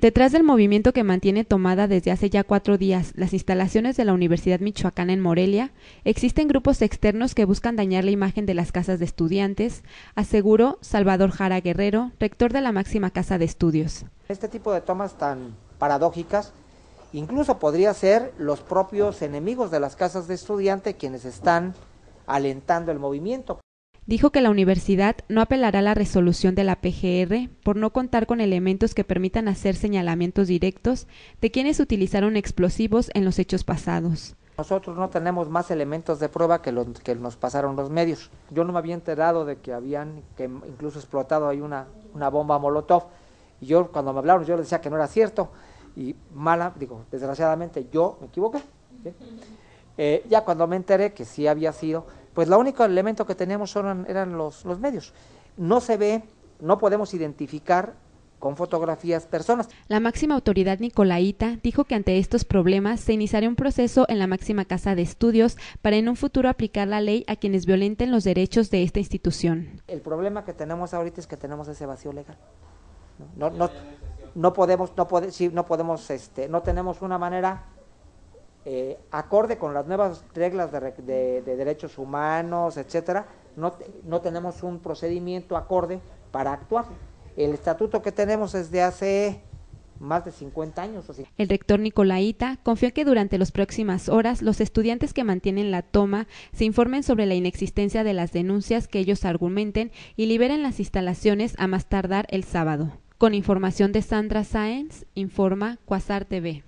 Detrás del movimiento que mantiene tomada desde hace ya cuatro días las instalaciones de la Universidad Michoacana en Morelia, existen grupos externos que buscan dañar la imagen de las casas de estudiantes, aseguró Salvador Jara Guerrero, rector de la máxima casa de estudios. Este tipo de tomas tan paradójicas incluso podría ser los propios enemigos de las casas de estudiantes quienes están alentando el movimiento. Dijo que la universidad no apelará a la resolución de la PGR por no contar con elementos que permitan hacer señalamientos directos de quienes utilizaron explosivos en los hechos pasados. Nosotros no tenemos más elementos de prueba que los que nos pasaron los medios. Yo no me había enterado de que habían que incluso explotado ahí una, una bomba Molotov. Y yo cuando me hablaron yo les decía que no era cierto. Y mala, digo, desgraciadamente yo me equivoqué. Eh, ya cuando me enteré que sí había sido, pues el único elemento que teníamos eran los, los medios. No se ve, no podemos identificar con fotografías personas. La máxima autoridad Nicolaita dijo que ante estos problemas se iniciaría un proceso en la máxima casa de estudios para en un futuro aplicar la ley a quienes violenten los derechos de esta institución. El problema que tenemos ahorita es que tenemos ese vacío legal. No, no, no podemos, no, pode, no podemos, este, no tenemos una manera eh, acorde con las nuevas reglas de, derechos humanos, etcétera, no, no tenemos un procedimiento acorde para actuar. El estatuto que tenemos es de hace más de 50 años. El rector Nicolaita confió que durante las próximas horas los estudiantes que mantienen la toma se informen sobre la inexistencia de las denuncias que ellos argumenten y liberen las instalaciones a más tardar el sábado. Con información de Sandra Sáenz, informa Cuasar TV.